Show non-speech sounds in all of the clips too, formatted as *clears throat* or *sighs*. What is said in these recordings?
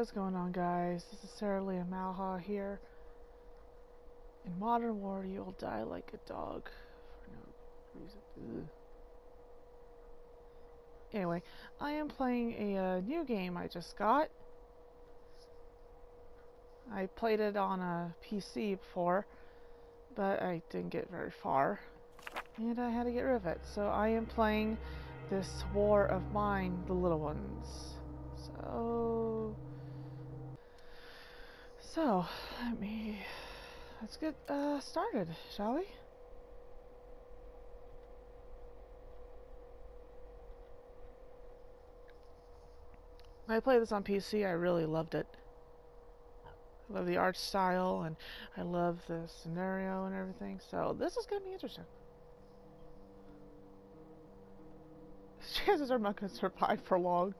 What's going on guys? This is Cerilina Malha here. In Modern War you'll die like a dog for no reason. Ugh. Anyway, I am playing a uh, new game I just got. I played it on a PC before, but I didn't get very far. And I had to get rid of it. So I am playing this War of Mine, the Little Ones. So... So, let me... Let's get uh, started, shall we? When I played this on PC, I really loved it. I love the art style, and I love the scenario and everything, so this is going to be interesting. *laughs* Chances are I'm not going to survive for long.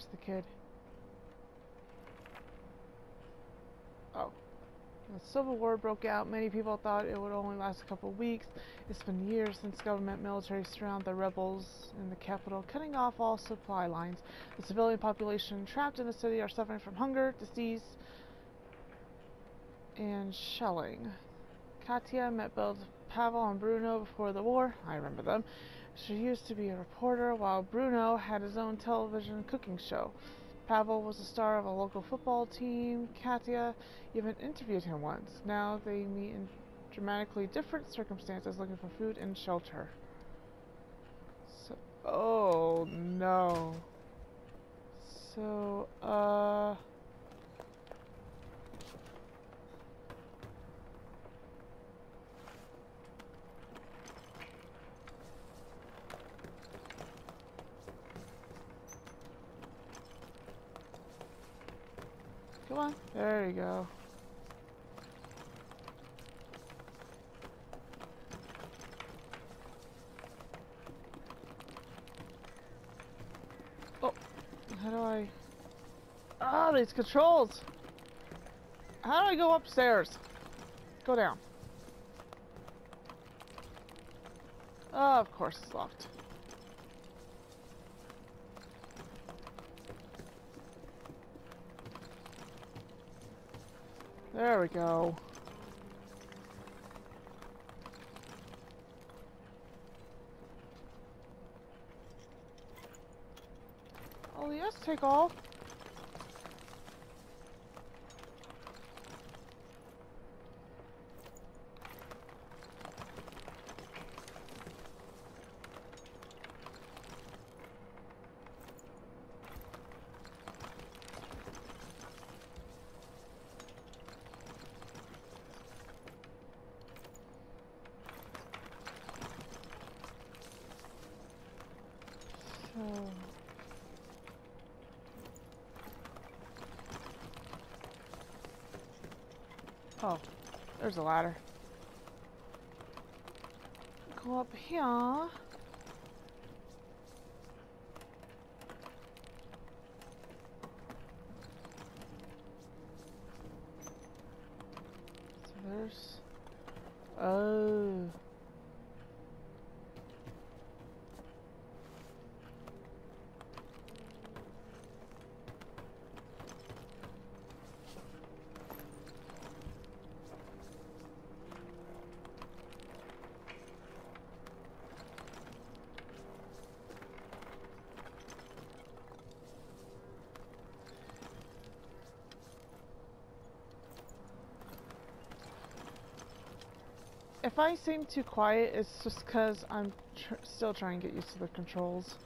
Where's the kid? Oh. The Civil War broke out. Many people thought it would only last a couple weeks. It's been years since government military surrounded the rebels in the capital, cutting off all supply lines. The civilian population trapped in the city are suffering from hunger, disease, and shelling. Katya met both Pavel and Bruno before the war. I remember them. She used to be a reporter, while Bruno had his own television cooking show. Pavel was the star of a local football team. Katya even interviewed him once. Now they meet in dramatically different circumstances looking for food and shelter. So, oh no. So, uh... Come on. There you go. Oh, how do I... Ah, these controls! How do I go upstairs? Go down. Oh, of course it's locked. There we go. Oh yes, take off. So... Oh, there's a ladder. Go up here. So there's... Oh... If I seem too quiet, it's just because I'm tr still trying to get used to the controls.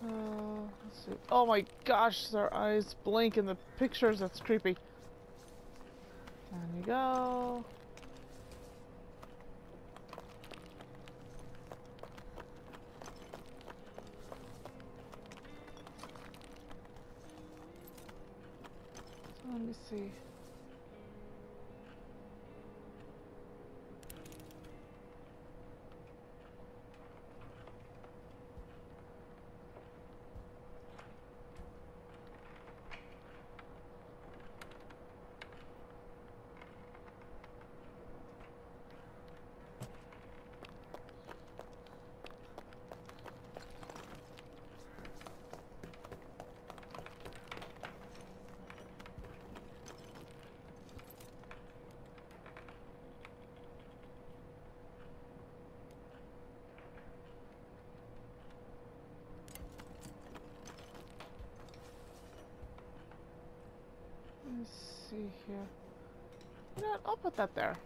So, let's see. Oh my gosh, their eyes blink in the pictures. That's creepy. Down you go. let me see. See here. You know what? I'll put that there.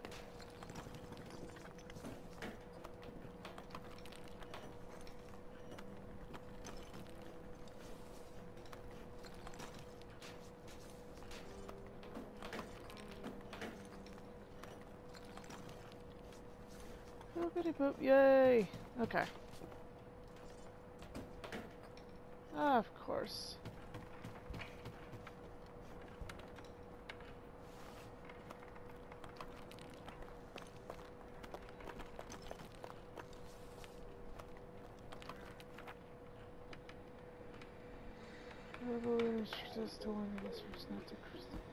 Boop, yay! Okay. Of course. Verbal instructions to warn the listeners not the cruise.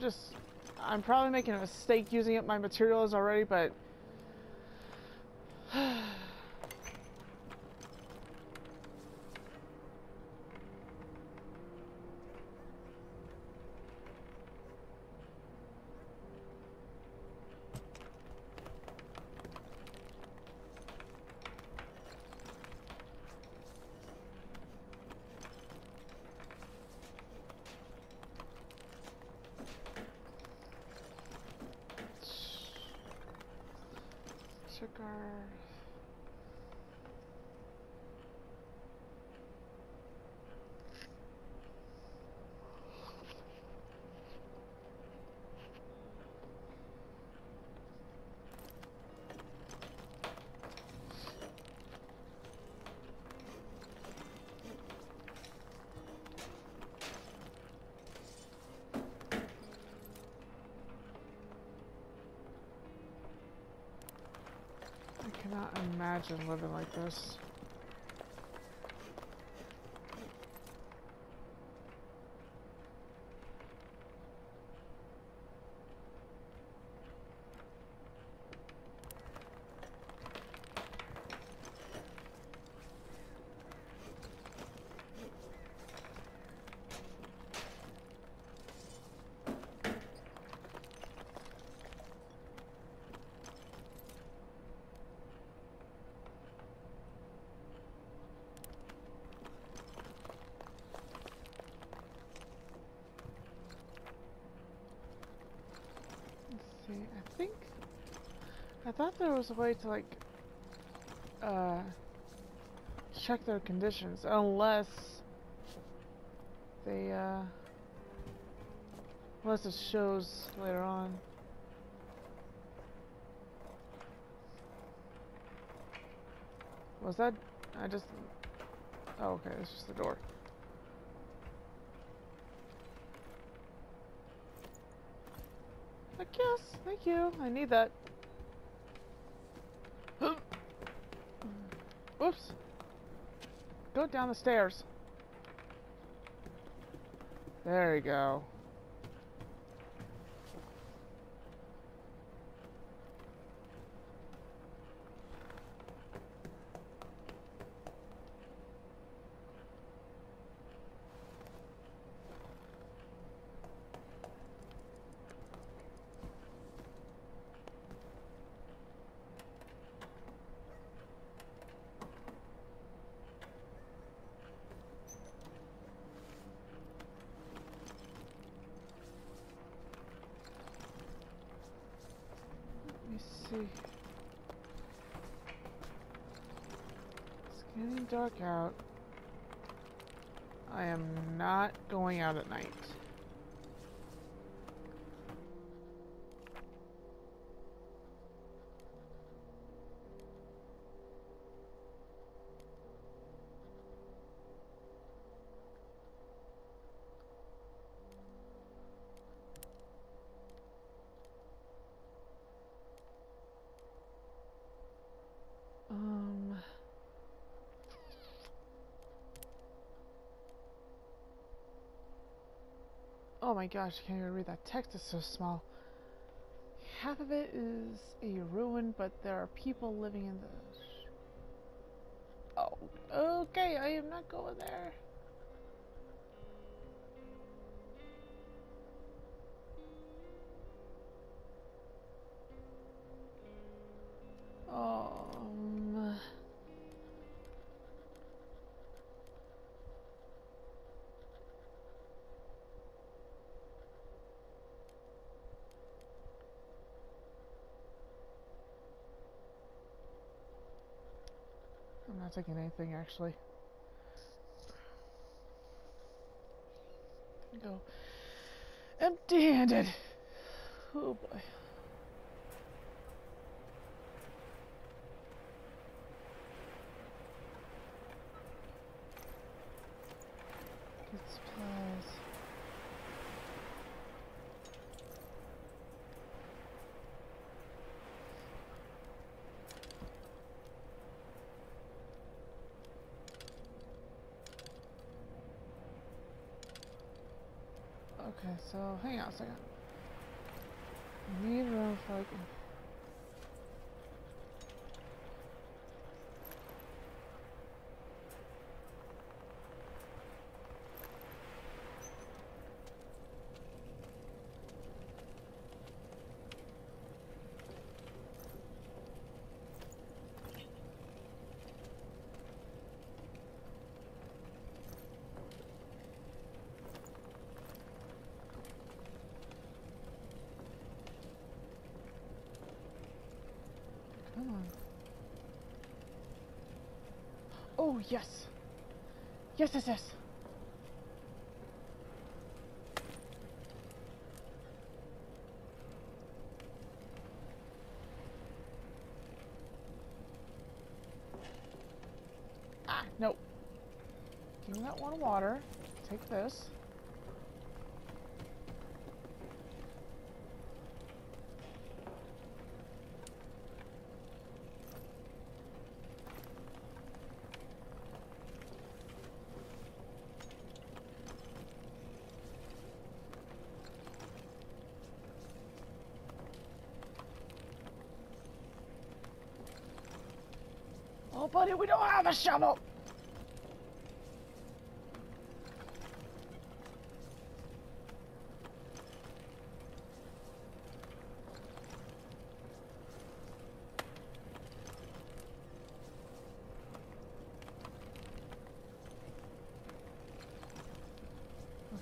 I'm just, I'm probably making a mistake using up my materials already, but sugar. I cannot imagine living like this. Let's see, I think I thought there was a way to like uh check their conditions unless they uh unless it shows later on. Was that I just Oh okay, it's just the door. I guess. thank you. I need that. Oops. Go down the stairs. There you go. Dark out. I am not going out at night. My gosh, I can't even read that text, it's so small. Half of it is a ruin, but there are people living in the... Oh, okay, I am not going there. Not taking anything actually. Go empty handed. Oh boy. Good supplies. Okay, a second. Need for like. Come on. Oh, yes. Yes, yes, yes. Ah. Give me that one water. Take this. Oh, buddy, we don't have shovel.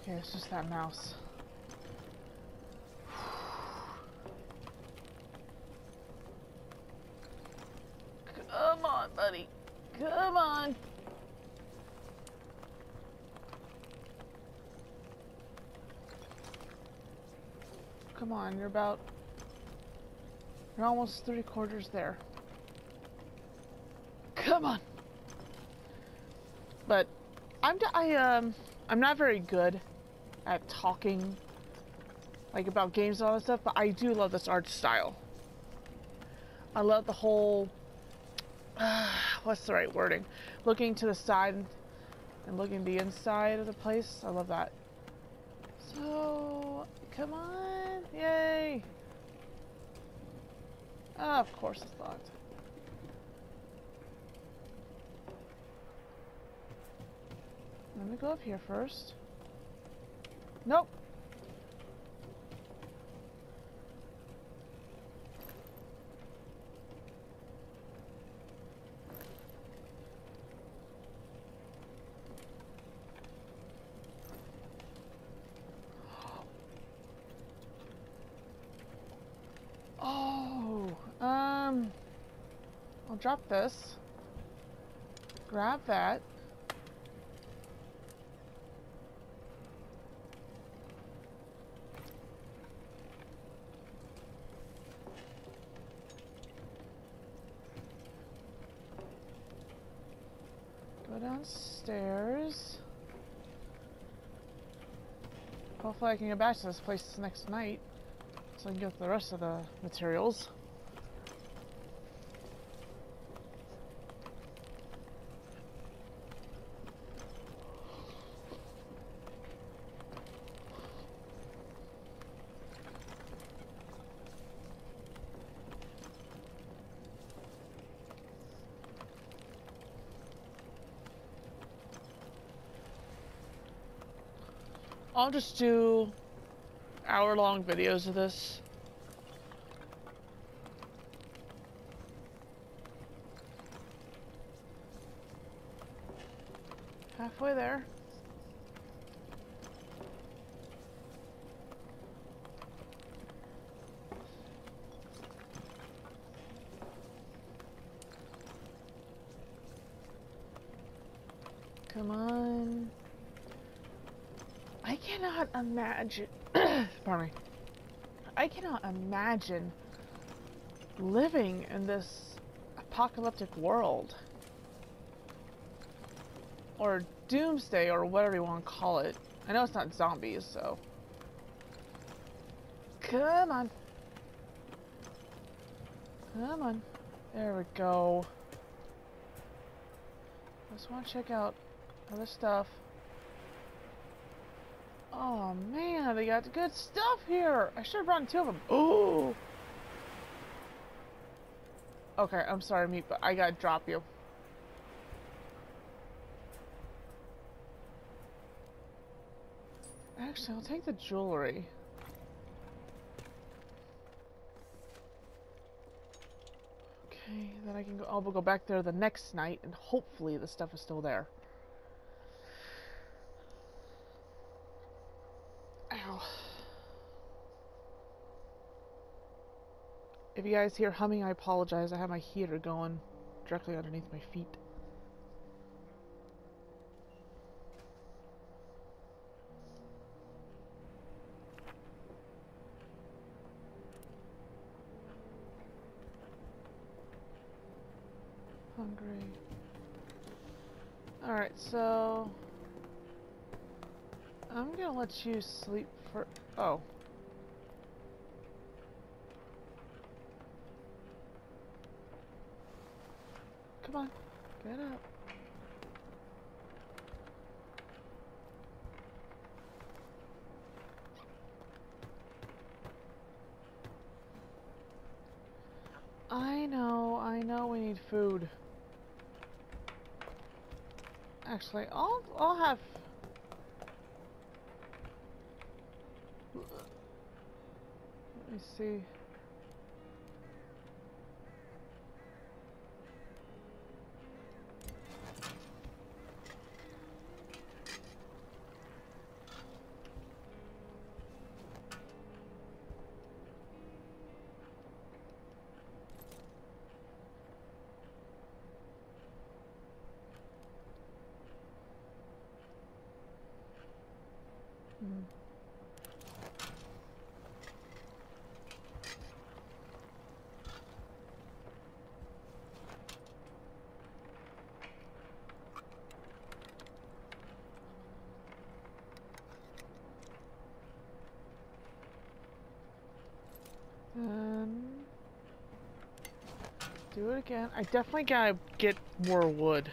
Okay, it's just that mouse. Come on, buddy. Come on. Come on, you're about. You're almost three quarters there. Come on. But I'm I, um I'm not very good at talking like about games and all that stuff, but I do love this art style. I love the whole *sighs* what's the right wording? Looking to the side and looking the inside of the place. I love that. So, come on. Yay. Ah, of course it's locked. Let me go up here first. Nope. Oh, drop this. Grab that. Go downstairs. Hopefully I can get back to this place next night so I can get the rest of the materials. I'll just do hour long videos of this. Halfway there. Come on. I cannot imagine. *clears throat* pardon me. I cannot imagine living in this apocalyptic world. Or doomsday, or whatever you want to call it. I know it's not zombies, so. Come on. Come on. There we go. Just want to check out other stuff. Oh man, they got good stuff here. I should have brought two of them. Oh. Okay, I'm sorry, meat, but I gotta drop you. Actually, I'll take the jewelry. Okay, then I can go. I'll go back there the next night, and hopefully the stuff is still there. If you guys hear humming, I apologize. I have my heater going directly underneath my feet. Hungry. Alright, so... I'm gonna let you sleep for... Oh. Come on, get up. I know, I know we need food. Actually, I'll I'll have Let me see. Do it again. I definitely gotta get more wood.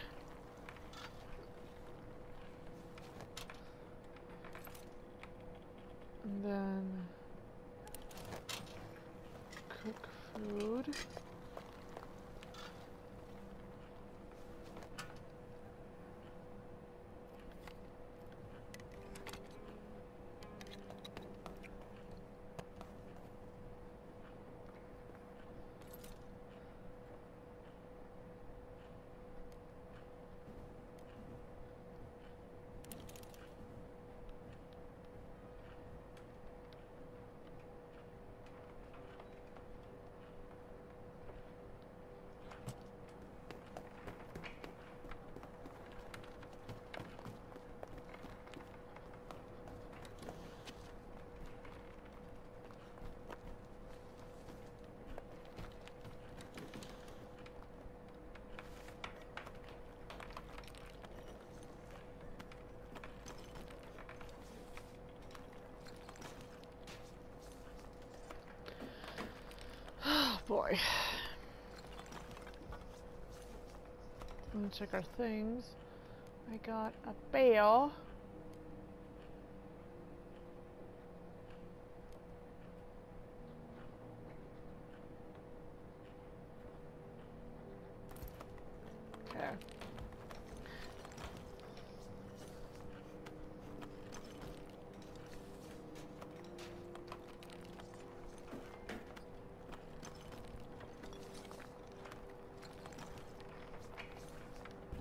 Check our things. I got a bale. Okay.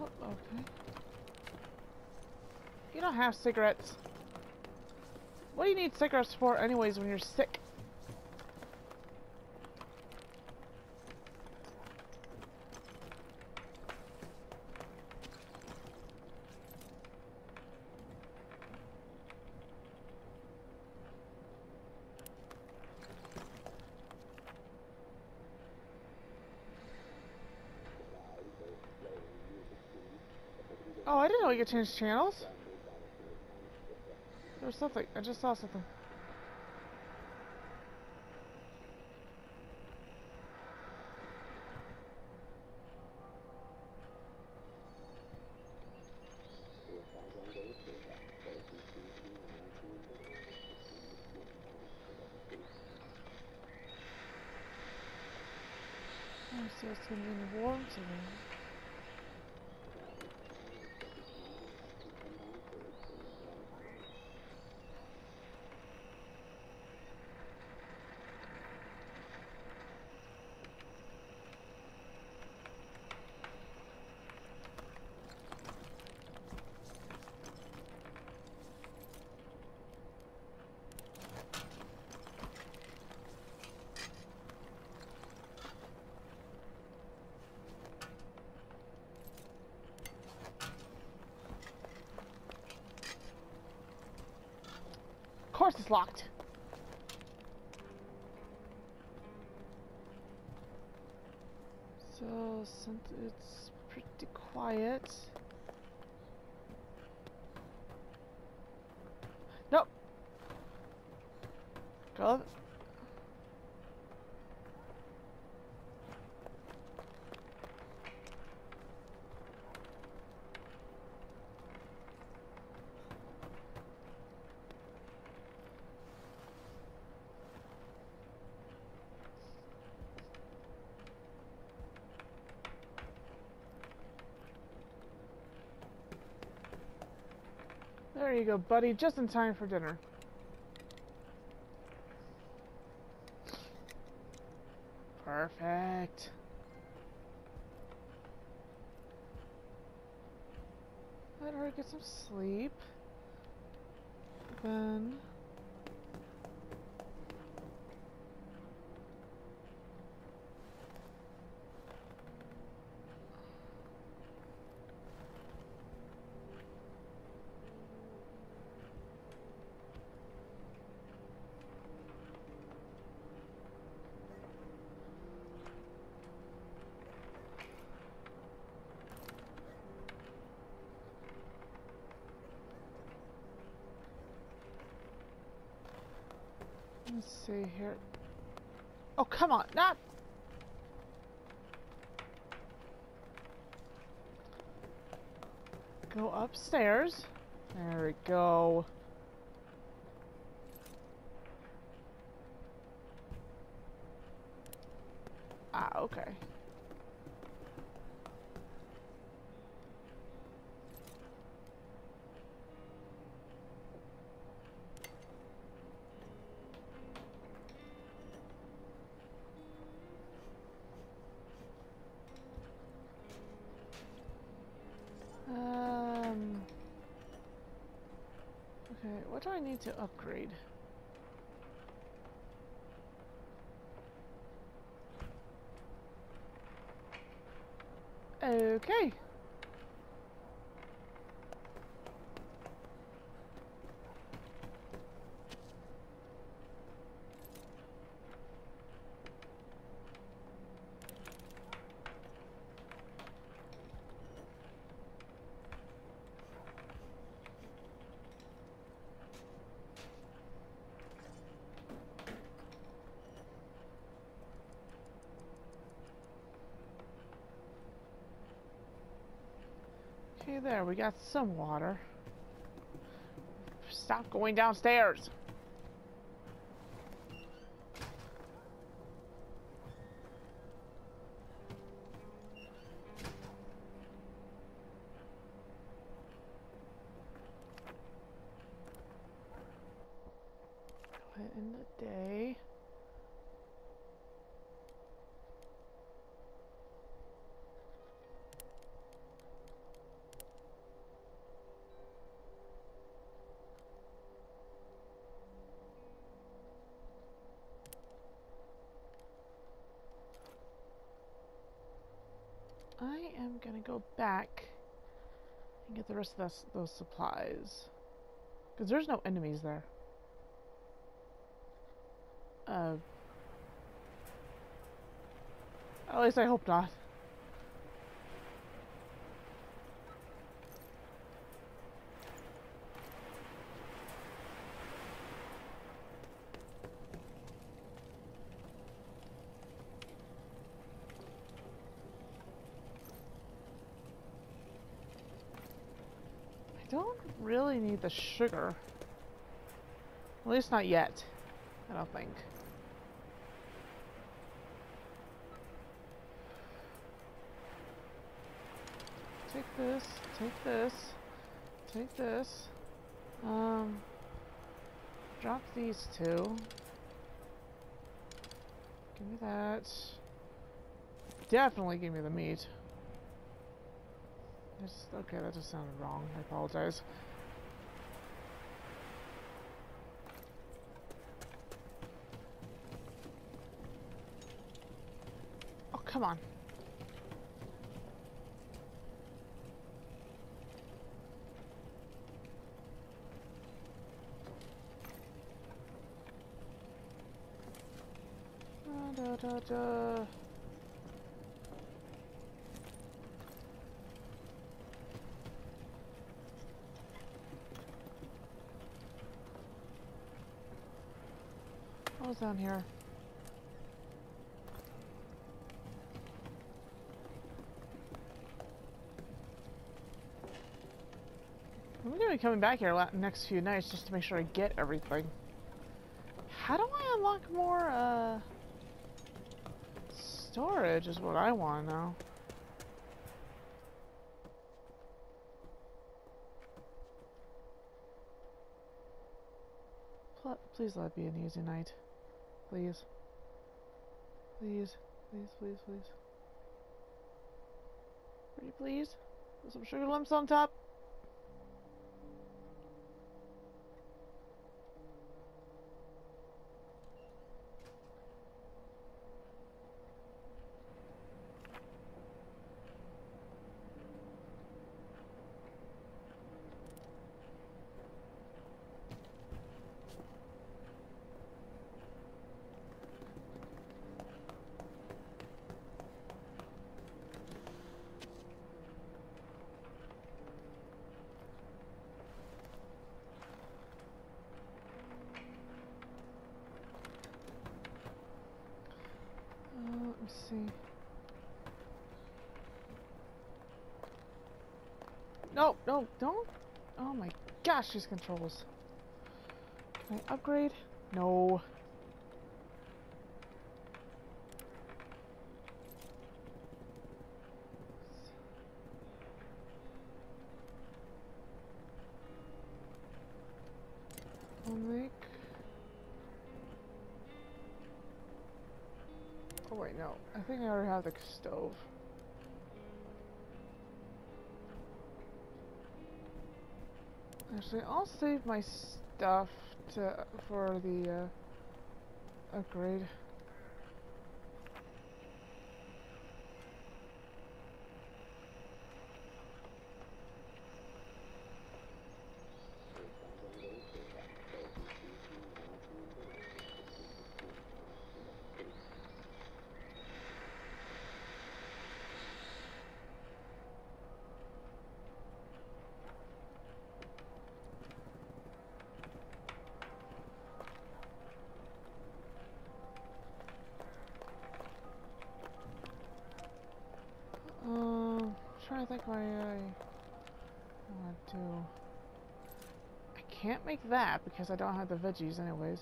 Oh, okay. You don't have cigarettes. What do you need cigarettes for anyways when you're sick? Oh, Change channels. There was something. I just saw something. I see it's gonna be in the warm today. Of course it's locked. So, since it's pretty quiet. Nope. Go. There you go, buddy. Just in time for dinner. Perfect. Let her get some sleep. Then... Let's see here. Oh, come on. Not. Go upstairs. There we go. Ah, okay. Um. Okay, what do I need to upgrade? Okay. There, we got some water. Stop going downstairs! Go ahead in the day. I am gonna go back and get the rest of those, those supplies. Because there's no enemies there. Uh, at least I hope not. I don't really need the sugar. At least not yet. I don't think. Take this, take this, take this. Um, drop these two. Give me that. Definitely give me the meat. Okay, that just sounded wrong. I apologize. Come on. Da, da, da. What was down here? I'm gonna be coming back here next few nights just to make sure I get everything. How do I unlock more, uh... Storage is what I want to know. Please let it be an easy night. Please. Please. Please, please, please. Pretty please? With some sugar lumps on top? Uh, let me see. No, no, don't. Oh my gosh, these controls. Can I upgrade? No. Think I already have the stove. Actually, I'll save my stuff to for the uh, upgrade. I think I, I want to... I can't make that because I don't have the veggies anyways.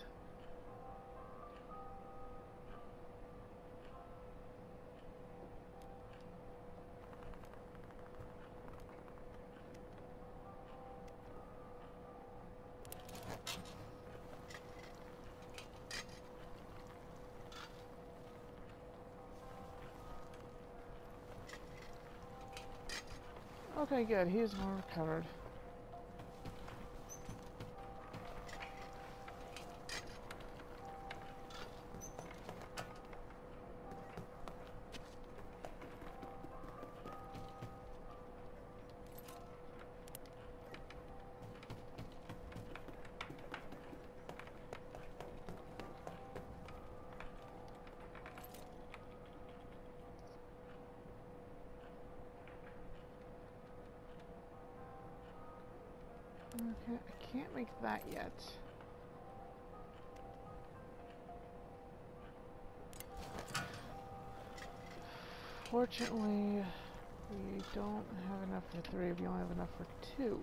Okay, good. He's more that yet. Fortunately, we don't have enough for three, we only have enough for two.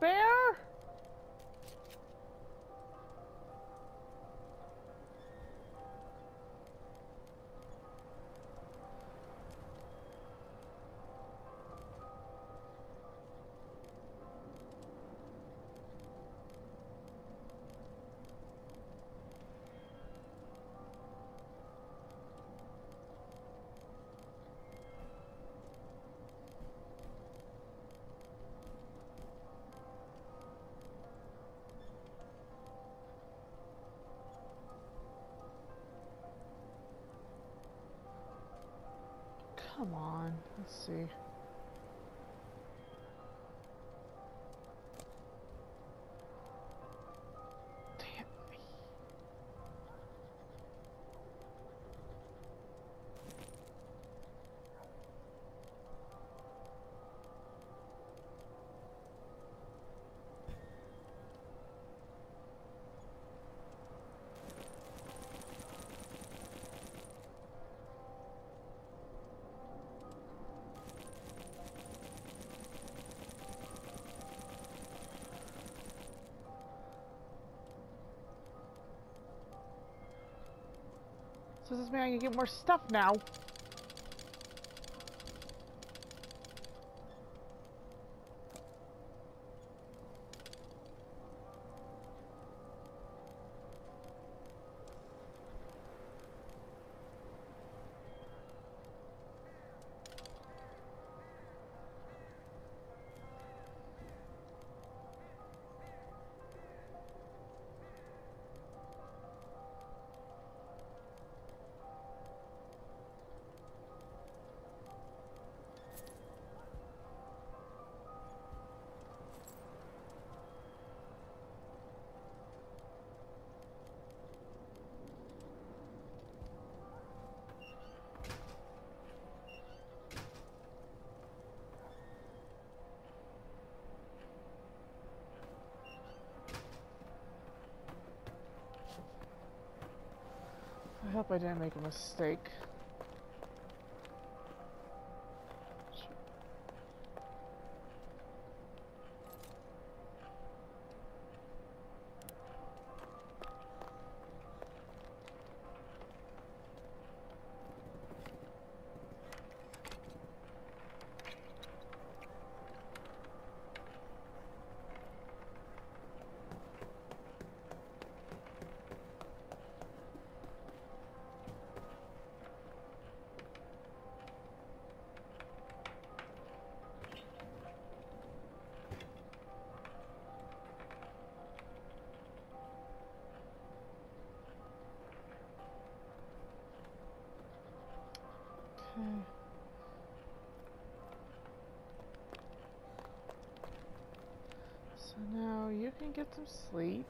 Bear! Come on, let's see. So this mean I can get more stuff now? I didn't make a mistake. Some sleep.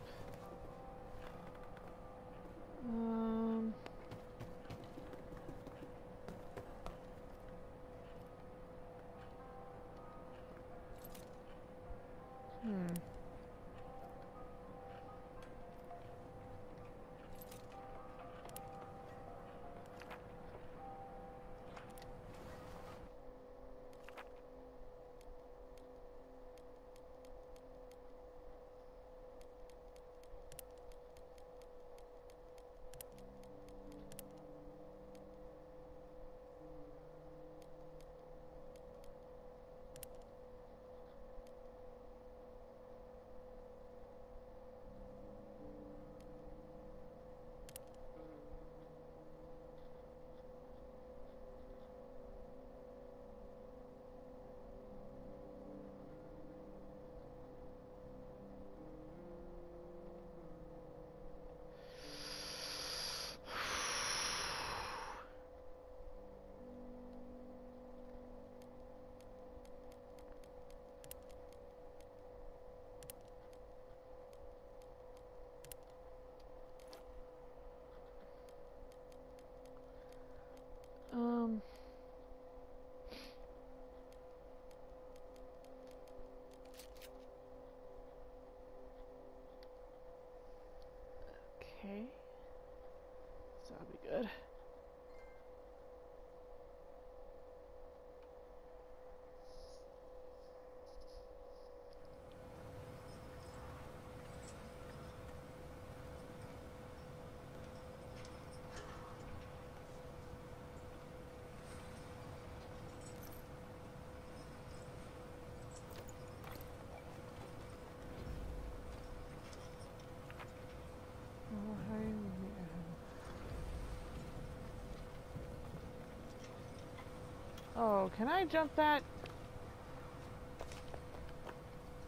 Oh, can I jump that?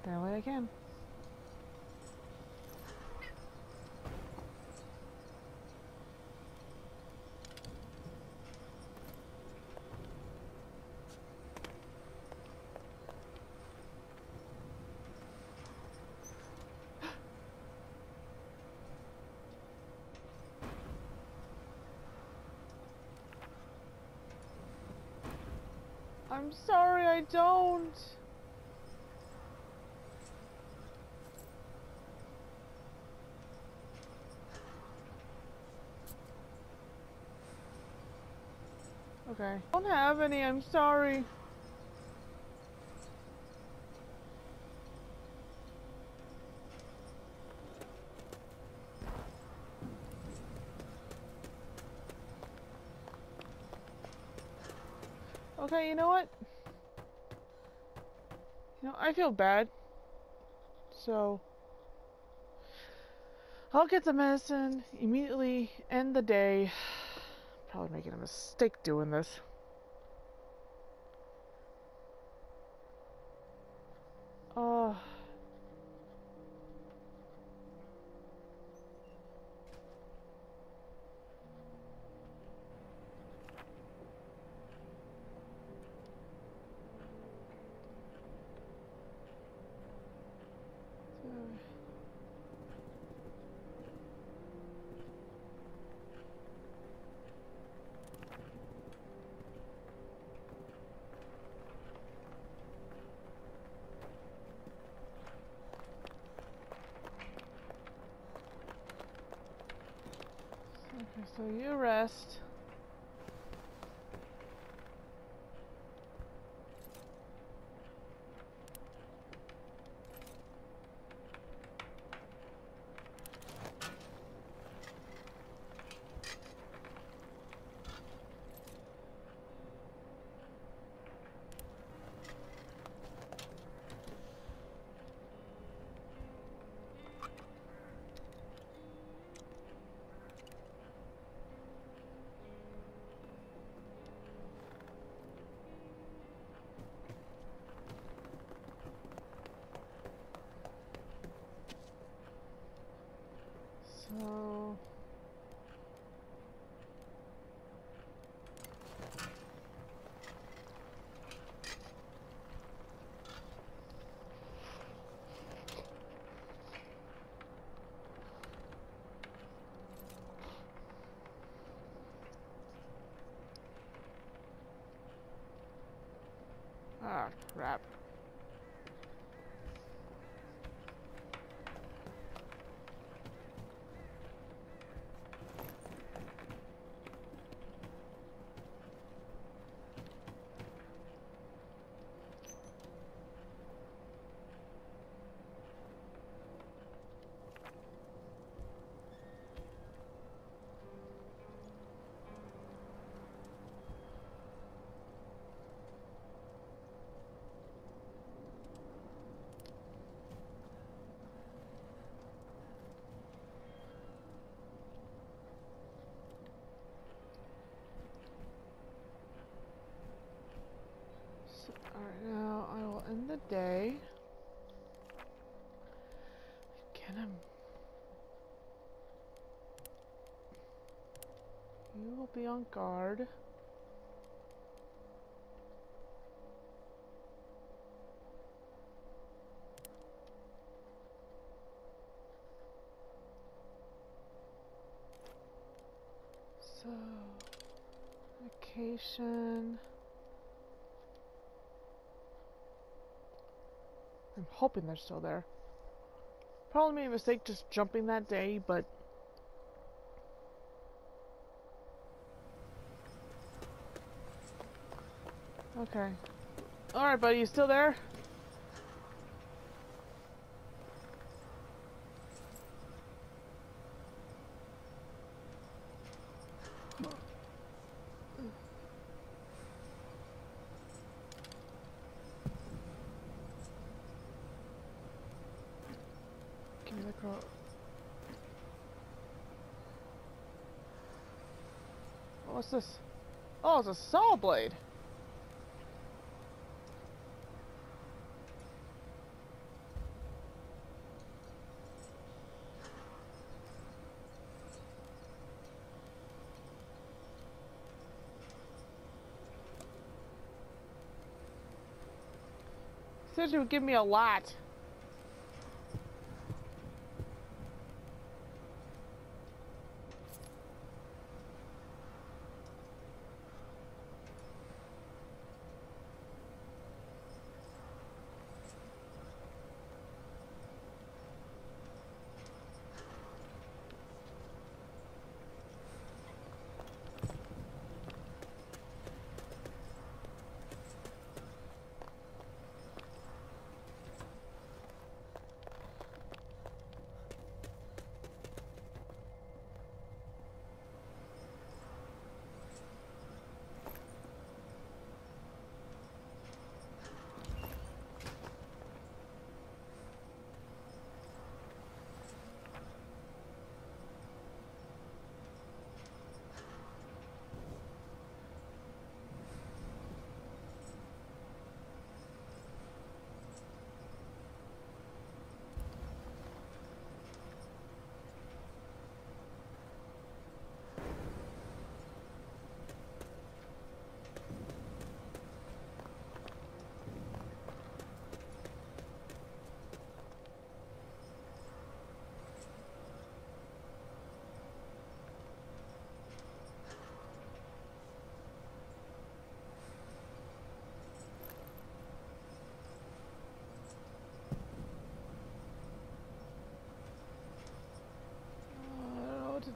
Apparently I can. I'm sorry, I don't. Okay. Don't have any, I'm sorry. Okay, you know what? You know, I feel bad. So, I'll get the medicine, immediately end the day. *sighs* Probably making a mistake doing this. You rest. So Ah, crap. So, Alright, now I will end the day. Get him. You will be on guard. So, vacation. I'm hoping they're still there. Probably made a mistake just jumping that day, but Okay. Alright, buddy, you still there? Give me the crow. What's this? Oh, it's a saw blade. Said you would give me a lot.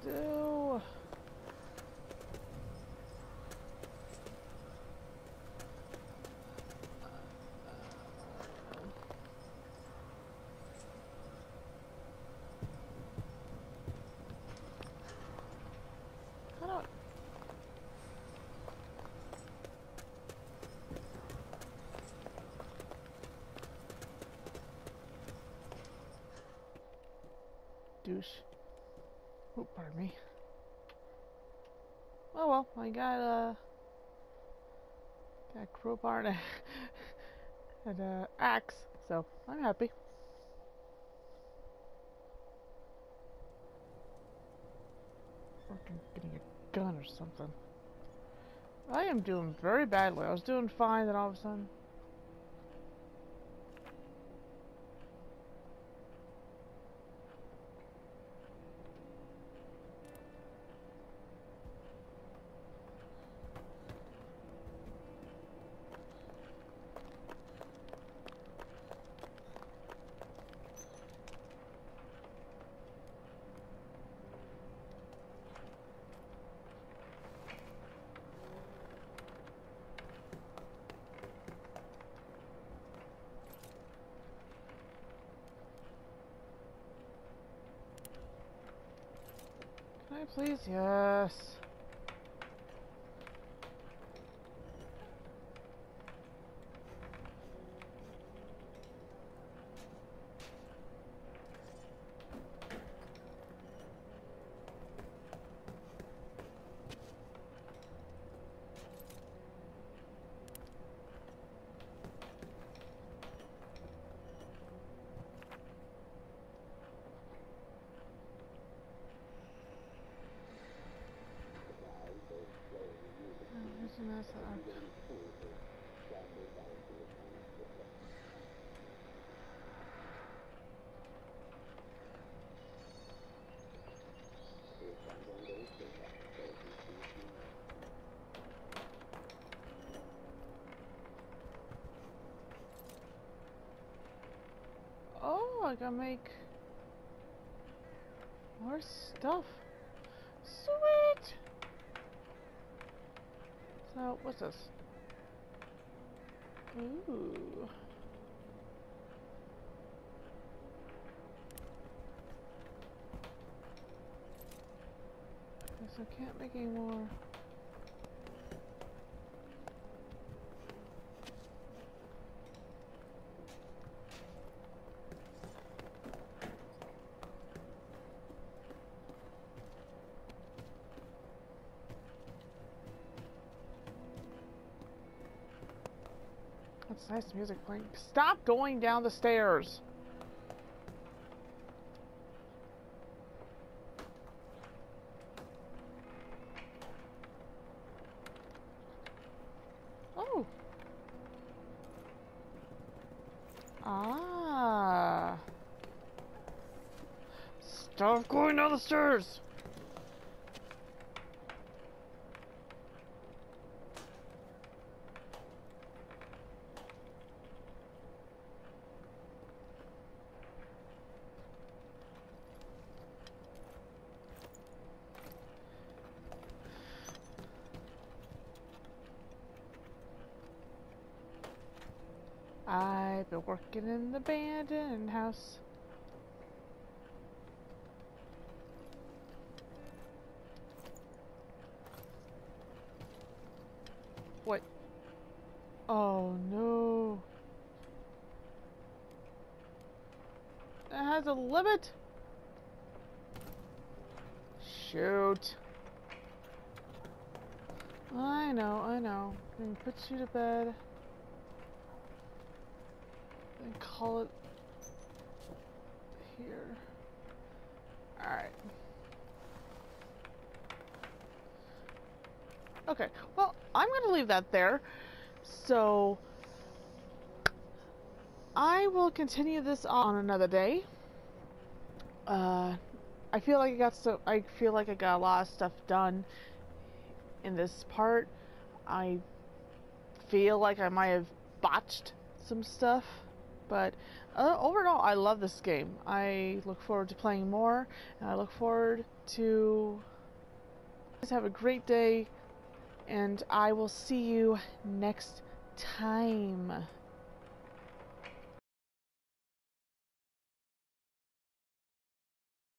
still. douche. Oh, pardon me. Oh well, I got a, got a crowbar and a, *laughs* and a axe, so I'm happy. Fucking getting a gun or something. I am doing very badly. I was doing fine, then all of a sudden. Please? Yes. Oh, isn't that sad? Oh, I can make more stuff. Sweet! So, what's this? Ooh. Guess I can't make any more. Nice music playing. Stop going down the stairs! Oh! Ah! Stop going down the stairs! I've been working in the abandoned house. What? Oh no. It has a limit? Shoot. I know, I know. Can put you to bed and call it here. Alright. Okay, well, I'm going to leave that there. So, I will continue this on another day. Uh, I feel like I got so I feel like I got a lot of stuff done in this part. I feel like I might have botched some stuff. But uh, overall, I love this game. I look forward to playing more, and I look forward to. Guys, have a great day, and I will see you next time.